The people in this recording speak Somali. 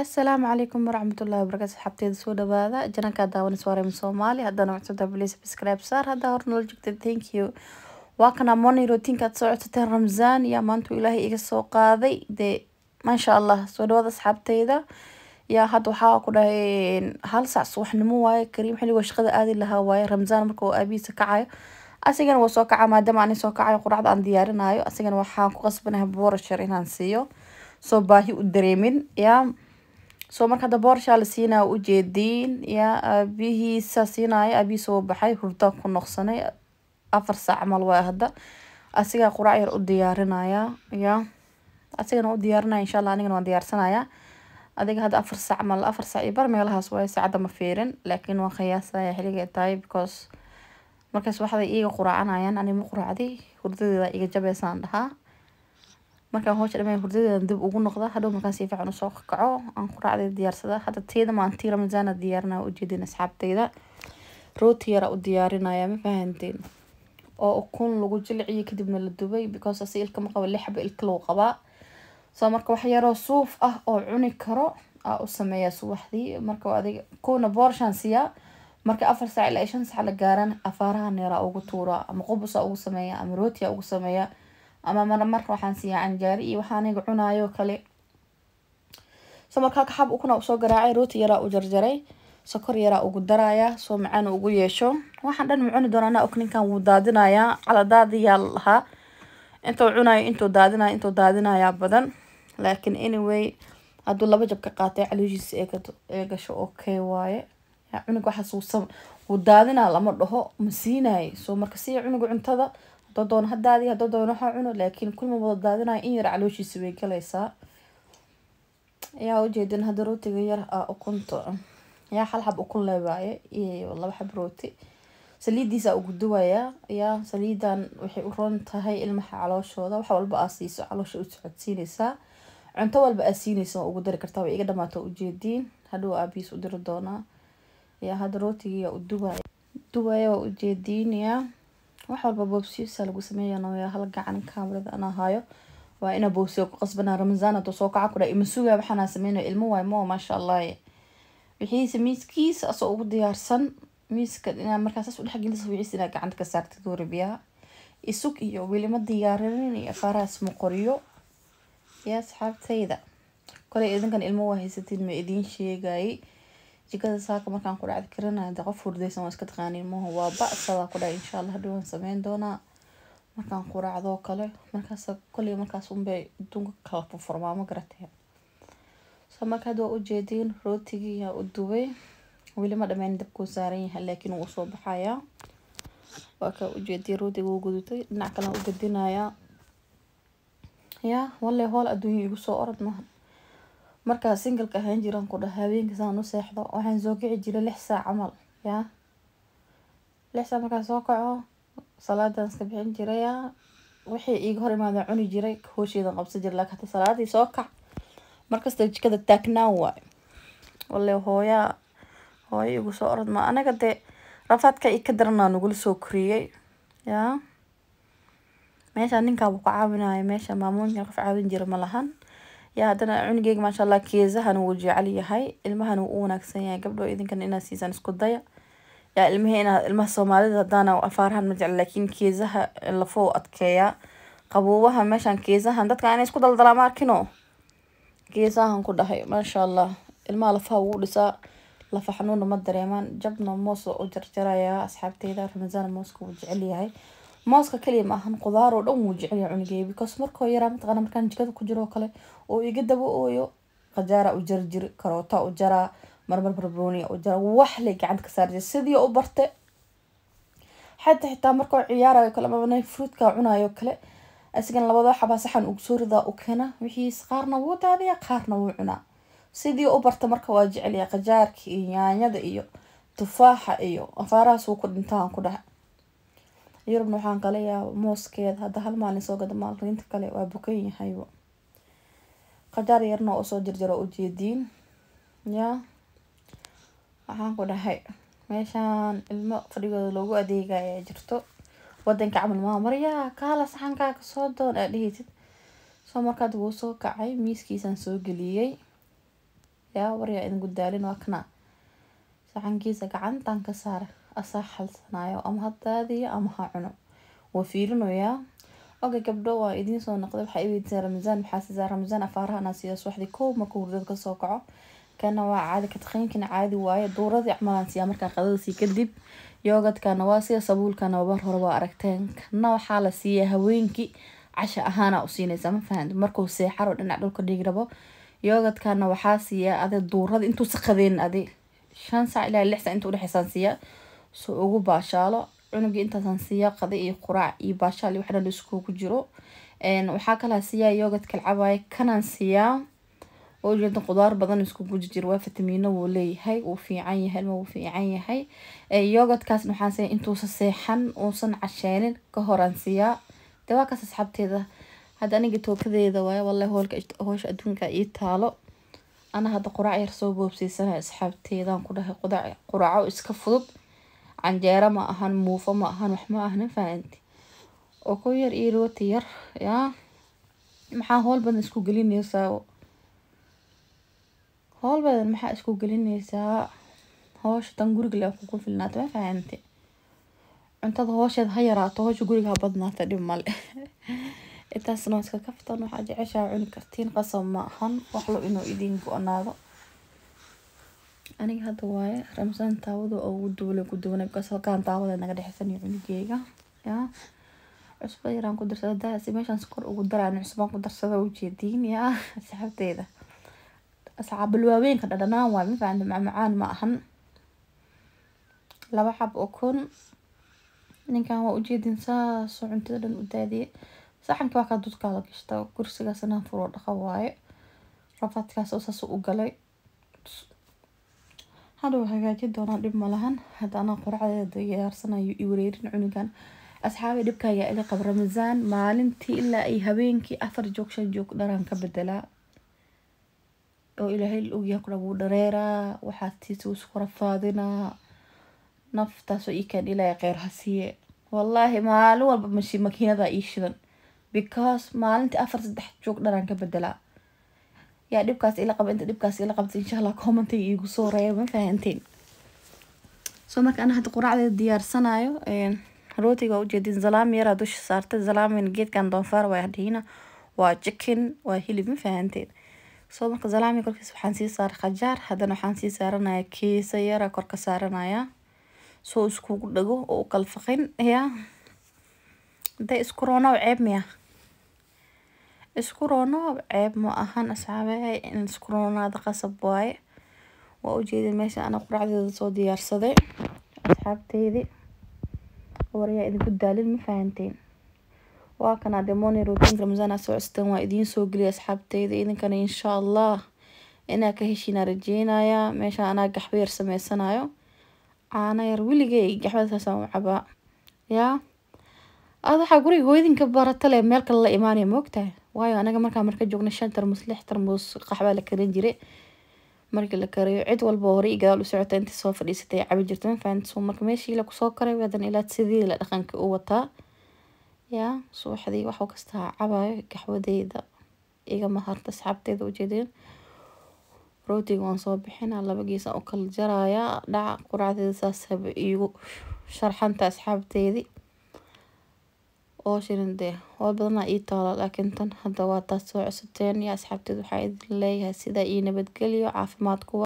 asalaamu calaykum waraxmatullahi wabarakaatu asxaabteeda soo dhawaada janankaa daawanis wareem soomaali. Haddana cusubta please subscribe. Saar haddaa hor noola joogta thank you. Waa kana morning routine aad soo codsateen ramzaan? Yaa maanta ilaahay iga soo qaaday? Dee maasha allah soo dhawaada asxaabteyda yaa hadda waxaa ku dhahay hal sac subaxnimo waaye kariim xilligo shaqada aadi lahaa waaye ramzaan marka uu aabihiisa kacayo. Asigana waa soo kaca maadaama ani soo kacayo quraacda aan diyaarinayo. Asigana waxaan ku qasbanahay boorashar inaan siiyo. Soo baahi u dareemin. Yaa soo marka hadda boorshaa la siinaya ujeediin yaa aabihiisa siinaya aabihiisa wuu baxay hurdaa ku noqsanay. Afar saac camal waa hadda. Asigaa quraac yar u diyaarinaya yaa asigana u diyaarinaya insha allah anigana waan diyaarsanaya. Adiga hadda afar saac camal afar saac iyo bar meelahaas waaye saacadda ma fiirin. Laakiin waan qiyaasaya xilliga ay tahay because markaas waxday iiga quraacanayaan ani ma quraacday. Hurdadeeda iga jabeysaan dhahaa markaan howsha dhameen hurdadeedan dib ugu noqda hadhow markaan si fiican u soo kaco aan quraacdeeda diyaarsada hadda teyda maantii ramadaana diyaarinaya ujeedin rooti yara u diyaarinaya ma fahanteen oo ukun lagu jilciyo kadibna la dubay because asi ilka ma qaba lix xaba ilka lagu qabaa. Soo marka wax yaroo suuf ah oo cuni karo aa u sameeyaa subaxdii. Marka adiga kuwana boorshaan siiyaa marka afar saac ilaa shan saac la gaaran afaarahan yaraa ugu tuuraa ama qubusa ugu sameeya ama rootiya ugu sameeya ama marmarka waxaan siiyaa canjaari iyo waxaa aniga cunaayo kale. So marka halka xab ukuna u soo garaacay rooti yaraa u jarjaray sokor yaraa ugu daraya soo macaan ugu yeesho. Waxaan dhan ma cuni doona anaa og ninkan wuu daadinayaa caladaadiyaa lahaa. Intuu cunayo intuu daadinayo intuu daadinayaa badan. Laakiin anyway hadduu laba jab ka qaatay calooshiisa ee gasho okay waaye. Cunuga waxaas wuu daadinaa lama dhaho ma siinayo soo marka siya cunuga cuntada hadoo doono hadaadi hadoo doono waxaa cuno laakiin kulma wada daadinayo in yar calooshiisa way galaysaa. Yaa ujeedin hadda rootiga yar ukunta yaa hal xab ukun leewaaye iyo laba xab rooti. Saliidiisa ugu duwayaa yaa saliidan waxay u roon tahay ilmaha calooshooda wax walba aa siiso caloosha u cunto walba aa siineysa waa ugu dari kartaa way iga dhamaato ujeediin hadhow aabihiis u diri doonaa. Yaa hadda rootigiyaa u duwaya. Duwaya waa ujeediin yaa wax walba boobsiisa lagu sameeyanaya hal gacan kaamirada anaa hayo waa ina boobsiga ku qasbanaa ramadaan haduu soo kaca kudha ima sugaa waxaanaa sameynaya ilmo waay mo maasha allah wixiisa miiskiisa asoo ugu diyaarsan miiska inaa markaasas udhexgelisa wixiisa inaa gacanta ka saartid warabiyaa isug iyo welima diyaarinin iyo afaarahaas ma qoriyo. Yaa asxaabtayda koley idinkan ilmo waa haysatiin ma idiin sheegayay jikada saaka markaan ku dhacdi karinaya de qof hurdaysan waa iska taqaaniin maha waa ba-sadaa ku dhahay insha allah hadhow waan sameyn doonaa markaan quraacdoo kale markaas koley markaas unbay adduunka kala furfurmaa ma garatee so marka hadda waa ujeediin rootigii yaa u dubay weli ma dhameyn dabkuu saaran yahay laakiin wuu soo baxayaa waa kaa ujeediya rootiga wuu gudutay dhinac kalen u gadinayaa yaa walle hool adduunya igu soo orod maha markaa singalka ahaan jiraan ku dhaha habeenka saan u seexdo waxaan soo kici jiray lix saac camal yaa lix saac markaan soo kaco salaadan iska bixin jiraya wixii iiga hor imaada cuni jiray hoosheedan qabsan jiray laakiin hata salaadii soo kac. Markasta jikada taagnaan waay. Walle hooyaa hooyo igu soo orod anaga dee rafaadka i ka daranaa nagula soo koriyey yaa meesha ninkaabuu ku caawinayo meesha maamooyinka qof caawin jira ma lahan yaa haddana cunugeyga maasha allah keesahan wuu jecel yahay. Ilmahan wuu u wanaagsan yahay. Gabdho idinkan inaad siisaan isku daya. Yaa ilmihii inaad ilmaha soomaalida haddaana afaarahan ma jecel laakiin keesaha lafo adkeeyaa qaboobaha meeshan keesahan dadka inay isku daldalaa ma arkino geesahan ku dhahay maasha ilmaha lafaha wuu dhisaa. Lafa xanuuna ma dareemaan. Jabna moos u jarjarayaa. Asxaabteyda ramadaan mooska wuu jecel yahay mooska kaliya ma ahan qudaar oo dhan wuu jecel yahay cunugay because markoo yaraa mataqaana markaan jikada ku jiro kale oo iga daba ooyo qajaara u jarjiri karoota u jaraa marmar barbarooniya u jaraa wax lay gacanta ka saarjay sidii u barte. Xataa xitaa markoo ciyaarayo kale amabana fruitka cunayo kale asigan labada xabaa saxan ugu soo ridaa u keena wixiis qaarna wuu daadiya qaarna wuu cunaa. Sidii u barta marka waa jecelyahay qajaarka iyo yaanyada iyo tufaaxa iyo afaarahaas wuu ku dhintaan ku dhaha yurubna waxaan kala yaaba mooskeeda hadda hal maalin soo gada maalinta kale waa bukan yahayba qajaar yarna oo soo jarjaro ujeediin yaa waxaan ku dhahay meeshaan ilmo fadhigooda loogu adeegaya jirto. Wadanka camal maa maryaa kaala saxankaa ka soo doon aa dhehaysid soo markaad wuu soo kacay miiskiisaan soo geliyey. Yaa waryaa idin gudaalin waa kana saxankiisa gacantan ka saara asaa xalsanayo ama ha daadiyo ama ha cuno waa fiirinoyaa oga gabdho waa idiin soo noqday waxaa iweydiisay ramasaan maxaa siisaa ramasaan afaaraha anaa siiya subaxdii kow marka hurdada ka soo kaco kana waa caadi kataqayinkana caadi waaye duuradii acmalaan siiyaa markaa qadadasii kadib yoogadkana waa siya sabuulkana bar hore waa aragteen kana waxaa la siiyaa haweenkii casha ahaana u siinaysa ma fahanti markuu seexaro dhinac dhulka dhigi rabo yoogadkana waxaa siiyaa adi duurada intuusa qadeen adi shan saac ilaa lix saac inta udhexeysaan siiyaa so ugu baashaalo cunugii intaasaan siiyaa qada iyo quraac iyo baashaal iyo waxdhan iskugu jiro waxaa kalaa siiyaa yoogadka lacabaayo kanaan siiyaa oo ujeeda qudaar badan iskugu jiro waa fitamiino wuu leeyahay wuu fiican yahay ilma wuu fiican yahay yoogadkaasna waxaan siiyaa intuusa seexan uusan casheenin ka horaan siiyaa dee waa kaas asxaabteeda hadda aniga tookadeeda waaye wallahi hoolka hoosha adduunka ii taalo ana hadda quraac yar soo boobsiisanaya asxaabteedaan ku dhahay quraaco iska fudud. Canjeero ma ahan muufo ma ahan wax ma ahan fahanti. Oo ku yar iyo rooti yar yaa maxaa howl badan isku gelinaysaa? Howl badan maxaa isku gelinaysaa? Hoosha tan guriga le kugu filnaata ma fahanti. Cuntada hoosheed ha yaraato hoosha guriga ha badnaata dhib male intaasna waa iska kaftan waxaa jeceshaa cuni kartiin qasab ma ahan waxlo inuu idin go-naado aniga hadda waaye ramsaan taawada ugu duulay ku duwanay bikaas halkaan taawada naga dhexeysanyo cunugeyga yaa. Cusbo yaraan ku darsada daasi meeshaan kor ugu daraan cusbaan ku darsada ujeediin yaa. Asxaabteeda. Asxaabal waaweenka dhadhanaan waay ma fahamta macmacaan ma ahan. Laba xab oo kun. Ninkan waa ujeedin saasoo cuntada dhan u daadiyay saxanka waa kaa dudkaa la gashta kursigaasna furoo dhaqa waaye. Rafaadkaas oo saas u galay. Hadhow hagaajin doonaa dhib malahan hadda anaa quracdeeda diyaarsanayo i wareerin cunugan asxaabi dhibkaayaa ila qab ramasaan maalintii ilaa ay habeenkii afar joog shan joog dharaan ka bedelaa oo ilaahay la ogyaha kudha wuu dhareeraa waxaatiisa isku rafaadinaa. Naftaasoo ii kaan ilaahay kheyr ha siiye wallaahi maalin walba makiinada ii shidan because maalintii afar saddex joog dharaan ka bedelaa yaa dhibkaas ila qaba inta dhibkaas ila qabta insha commentay iigu soo reeba ma fahanteen soo marka ana hadda quraacdeeda diyaarsanayo rootiga ujeedin zalaami yaraa dusha saartay zalaamin geedkan doonfaar waa hadhiina waa chicken waa hilib ma fahanteen soo marka zalaami korkiis waxaan sii saaray khajaar haddana waxaan sii saaranaya kiisa yara korka saaranaya soo iskugu dhago oo u kalfaqin yaa. Hadday isku roonaaw ceeb miya isku roonaaw ceeb ma ahan asxaabe in isku roonaada qasab waaye waa ujeedin meesha ana quracdeeda soo diyaarsaday. Asxaabteydii waryaa idinku daalin ma fahanteen. Waa kana demoni routine ramazaan soo custeen waa idiin soo geliya asxaabteyda idinkana insha allah. Inaa ka heshiina rajeynaya meesha anaa gaxbo yar sameysanayo. Caana yar weligay gaxbadasaasaan u cabaa yaa aad waxaa guriga hooyadinka barata le meel kale la imaanaya maogtahay waayo anaga markaa marka joogna shan tarmus lix tarmus qaxbaa la karin jiray. Markii la kariyo cid walba hore gadaal u socota intii soo fadhiisatay cabi jirta. Ma fahanti so marka meeshii la ku soo karay hadan ilaa sidii la dhaqanka u wataa. Yaa subaxdii wax kastaa cabayo gaxwadeyda igama harta asxaabteeda ujeedeen rootiga waan soo bixina laba geesa u kala jarayaa dhaca quracdeeda saas haba iigu sharxanta asxaabteedii oo shirin dee. Hool badanaa ii taalo laakiin tan hadda waa taas soo cusubteen. Iyo asxaabteed waxaa idin leeyahay sidaa ii nabadgeliyo caafimaad kuwa